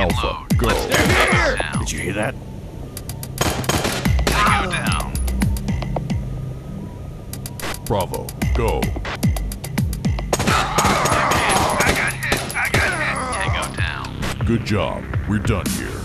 Alpha, go. Did you hear that? Down. Bravo, go. Good job. We're done here.